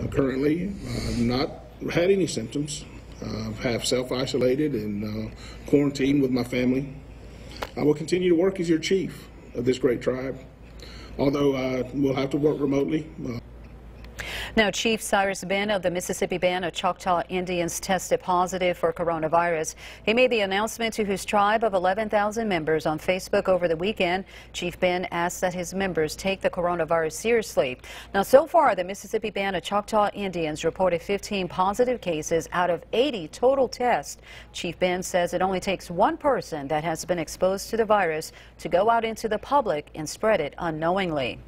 Uh, currently, I've not had any symptoms. Uh, have self-isolated and uh, quarantined with my family. I will continue to work as your chief of this great tribe, although uh, we'll have to work remotely. Now, Chief Cyrus Ben of the Mississippi Band of Choctaw Indians tested positive for coronavirus. He made the announcement to his tribe of 11,000 members on Facebook over the weekend. Chief Ben asked that his members take the coronavirus seriously. Now, so far, the Mississippi Band of Choctaw Indians reported 15 positive cases out of 80 total tests. Chief Ben says it only takes one person that has been exposed to the virus to go out into the public and spread it unknowingly.